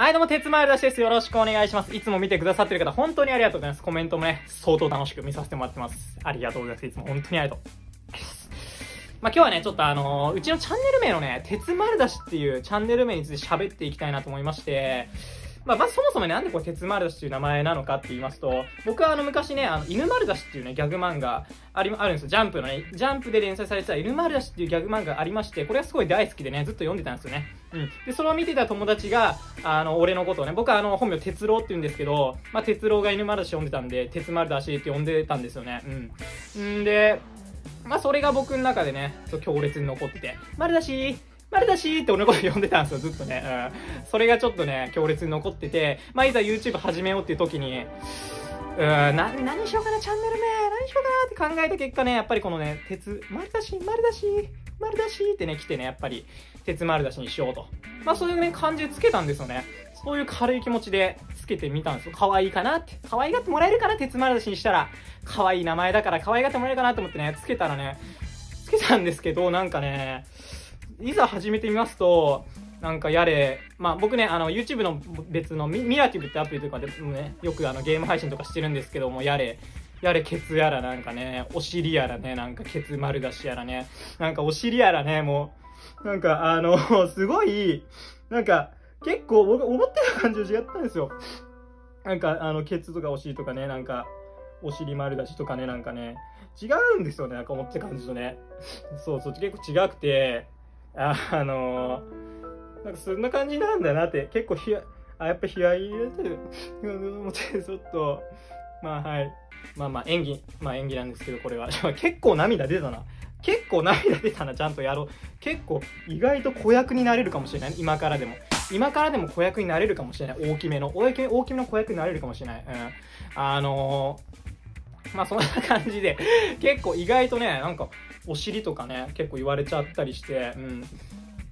はい、どうも、鉄丸出しです。よろしくお願いします。いつも見てくださってる方、本当にありがとうございます。コメントもね、相当楽しく見させてもらってます。ありがとうございます。いつも本当にありがとう。まあ、今日はね、ちょっとあのーうちのチャンネル名のね、鉄丸出しっていうチャンネル名について喋っていきたいなと思いまして、まあ、まずそもそもね、なんでこれ鉄丸出しっていう名前なのかって言いますと、僕はあの昔ね、あの、犬丸出しっていうね、ギャグ漫画あり、あるんですよ。ジャンプのね、ジャンプで連載されてた犬丸出しっていうギャグ漫画ありまして、これはすごい大好きでね、ずっと読んでたんですよね。うん。で、それを見てた友達が、あの、俺のことをね、僕はあの、本名哲郎って言うんですけど、まあ、哲郎が犬丸出し読んでたんで、鉄丸出しって呼んでたんですよね。うん。んで、まあ、それが僕の中でね、そう強烈に残ってて、丸出し丸出しって俺のこと呼んでたんですよ、ずっとね。うん。それがちょっとね、強烈に残ってて、まあ、いざ YouTube 始めようっていう時に、うーん、な、何しようかな、チャンネル名、何しようかなって考えた結果ね、やっぱりこのね、鉄、丸出し、丸出し、丸出しってね、来てね、やっぱり、鉄丸出しにしようと。まあ、そういうね、感じでつけたんですよね。そういう軽い気持ちでつけてみたんですよ。可愛いかなって。可愛がってもらえるかな、鉄丸出しにしたら。可愛い名前だから可愛がってもらえるかなと思ってね、つけたらね、つけたんですけど、なんかね、いざ始めてみますと、なんかやれ、まあ僕ね、あの YouTube の別のミミラティブってアプリとかでもね、よくあのゲーム配信とかしてるんですけども、やれ、やれ、ケツやらなんかね、お尻やらね、なんかケツ丸出しやらね、なんかお尻やらね、もう、なんかあの、すごい、なんか、結構僕思ってた感じと違ったんですよ。なんかあの、ケツとかお尻とかね、なんか、お尻丸出しとかね、なんかね、違うんですよね、なんか思ってた感じとね。そうそう、結構違くて、ああのー、なんかそんな感じなんだなって、結構ひや、あ、やっぱ冷や入れてる。思って、ちょっと、まあはい。まあまあ演技、まあ演技なんですけど、これは。結構涙出たな。結構涙出たな、ちゃんとやろう。結構、意外と子役になれるかもしれない。今からでも。今からでも子役になれるかもしれない。大きめの。大きめ大きめの子役になれるかもしれない。うん。あのー、まあそんな感じで、結構意外とね、なんか、お尻とかね、結構言われちゃったりして、うん。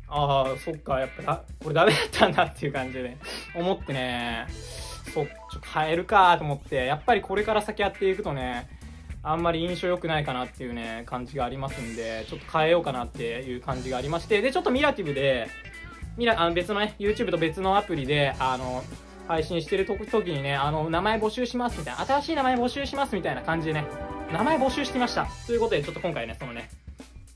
ああ、そっか、やっぱだ、これダメだったんだっていう感じで、ね思ってね、そっ、ちょっと、変えるかと思って、やっぱりこれから先やっていくとね、あんまり印象良くないかなっていうね、感じがありますんで、ちょっと変えようかなっていう感じがありまして、で、ちょっとミラティブで、ミラ、あの別のね、YouTube と別のアプリで、あの、配信してる時にね、あの、名前募集しますみたいな、新しい名前募集しますみたいな感じでね、名前募集してきました。ということで、ちょっと今回ね、そのね、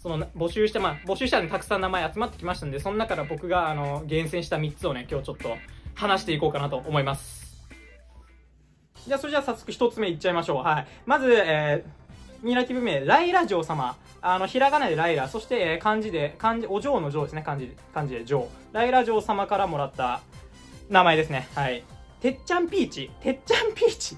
その募集して、まあ、募集したら、ね、たくさん名前集まってきましたんで、その中から僕が、あの、厳選した3つをね、今日ちょっと話していこうかなと思います。じゃあ、それじゃあ早速1つ目いっちゃいましょう。はい。まず、えー、ミラティブ名、ライラ嬢様。あの、ひらがなでライラ、そして、えー漢字で、漢字、お嬢の嬢ですね、漢字で、漢字で嬢。ライラ嬢様からもらった名前ですね。はい。てっちゃんピーチ。てっちゃんピーチ。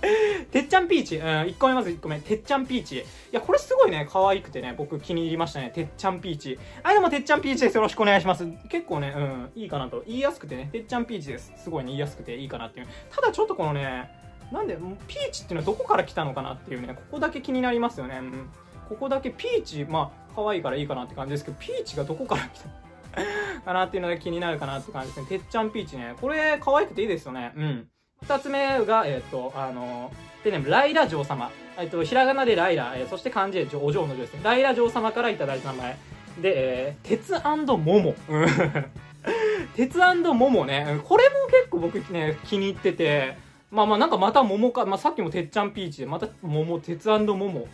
てっちゃんピーチ。うん、1個目まず1個目。てっちゃんピーチ。いや、これすごいね、可愛くてね、僕気に入りましたね。てっちゃんピーチ。はい、どうもてっちゃんピーチです。よろしくお願いします。結構ね、うん、いいかなと。言いやすくてね、てっちゃんピーチです。すごいね、言いやすくていいかなっていう。ただちょっとこのね、なんで、ピーチっていうのはどこから来たのかなっていうね、ここだけ気になりますよね。うん、ここだけピーチ、まあ、可愛いからいいかなって感じですけど、ピーチがどこから来た かなっていうのが気になるかなって感じですね。てっちゃんピーチね。これ、可愛くていいですよね。うん。二つ目が、えっ、と、あの、ペンネム、ライラ嬢様。えっと、ひらがなでライラ、えーそして漢字でお嬢の嬢ですね。ライラ嬢様からいただいた名前。で、えー、鉄モモ。うん 鉄モモね。これも結構僕ね、気に入ってて、まあまあなんかまた桃か、まあさっきもてっちゃんピーチで、また桃、鉄桃。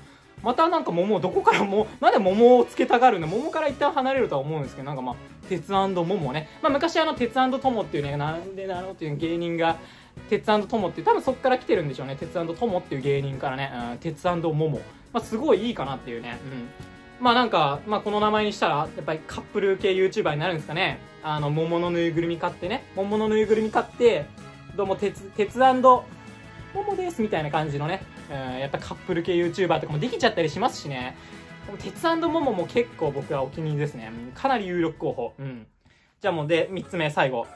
またなんか桃、どこからも、なんで桃をつけたがるの桃から一旦離れるとは思うんですけど、なんかまあ、鉄桃ね。まあ昔あの、鉄友っていうね、なんでだろうっていう芸人が、鉄友って、多分そっから来てるんでしょうね。鉄友っていう芸人からね、うん、鉄桃。まあすごいいいかなっていうね。うん。まあなんか、まあこの名前にしたら、やっぱりカップル系 YouTuber になるんですかね。あの、桃のぬいぐるみ買ってね。桃のぬいぐるみ買って、どうも鉄、鉄桃ですみたいな感じのね、うん、やっぱカップル系 YouTuber とかもできちゃったりしますしね。鉄桃も結構僕はお気に入りですね。かなり有力候補。うん。じゃあもうで、3つ目、最後。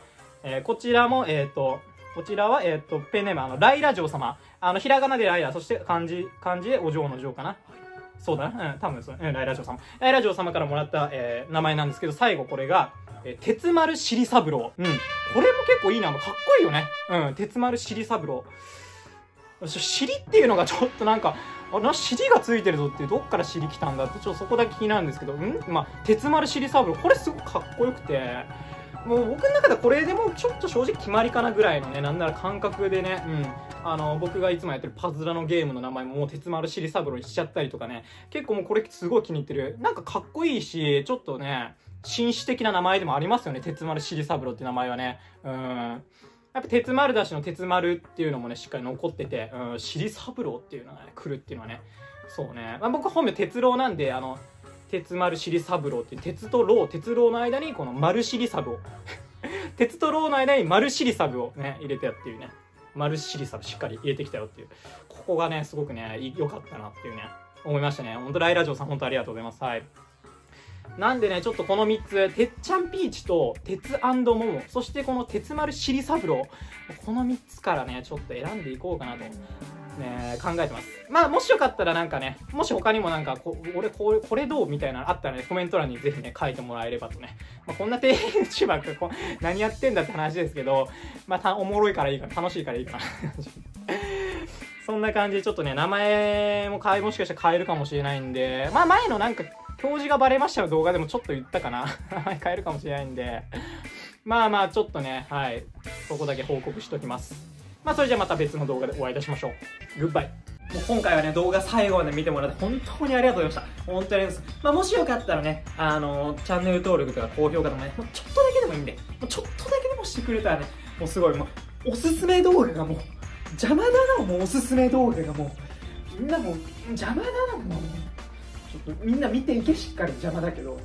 えーこちらも、えっ、と、こちらは、えっ、と、ペンネーム、あの、ライラ嬢様。あの、ひらがなでライラ、そして漢字、漢字でお嬢の嬢かな。そうだな。うん、多分そう。うん、ライラ嬢様。ライラ嬢様からもらった、えー名前なんですけど、最後これが、えー鉄丸尻三郎。うん。これも結構いいな。かっこいいよね。うん、鉄丸尻三郎。尻っていうのがちょっとなんか、あな尻がついてるぞってどっから尻来たんだってちょっとそこだけ気になるんですけど、ん？まあ、鉄丸尻三郎、これすごくかっこよくて、もう僕の中でこれでもちょっと正直決まりかなぐらいのね、なんなら感覚でね、うん。あの、僕がいつもやってるパズドラのゲームの名前ももう鉄丸しり三郎にしちゃったりとかね、結構もうこれすごい気に入ってる。なんかかっこいいし、ちょっとね、紳士的な名前でもありますよね、鉄丸しり三郎って名前はね。うん。やっぱ鉄丸だしの鉄丸っていうのもね、しっかり残ってて、うん、しり三郎っていうのがね、来るっていうのはね、そうね。まあ、僕本名鉄郎なんで、あの、鉄丸しり三郎っていう、鉄と郎、鉄郎の間にこの丸しりサブを、鉄と郎の間に丸しりサブをね、入れてやっていうね、丸しりサブしっかり入れてきたよっていう、ここがね、すごくね、良かったなっていうね、思いましたね。ほんと、ライラジオさん本当ありがとうございます。はい。なんでね、ちょっとこの3つ、てっちゃんピーチと、鉄モモ、そしてこの鉄丸しり三郎、この3つからね、ちょっと選んでいこうかなと、ね、考えてます。まあ、もしよかったらなんかね、もし他にもなんか、こ俺これ、これどうみたいなのあったらね、コメント欄にぜひね、書いてもらえればとね。まあ、こんな低 YouTuber がこ何やってんだって話ですけど、まあ、た、おもろいからいいかな、楽しいからいいかな。そんな感じでちょっとね、名前も変え、もしかしたら変えるかもしれないんで、まあ前のなんか表示がバレましたの動画でもちょっと言ったかな 変えるかもしれないんで、まあまあちょっとね、はい、そこだけ報告しときます。まあそれじゃあまた別の動画でお会いいたしましょう。グッバイ。もう今回はね、動画最後まで見てもらって本当にありがとうございました。本当にありがとうございます。まあもしよかったらね、あのー、チャンネル登録とか高評価とかね、もうちょっとだけでもいいんで、もうちょっとだけでもしてくれたらね、もうすごい、もう、おすすめ動画がもう、邪魔だな、もうおすすめ動画がもう、みんなもう、邪魔だな、もう。ちょっとみんな見ていけしっかり邪魔だけど。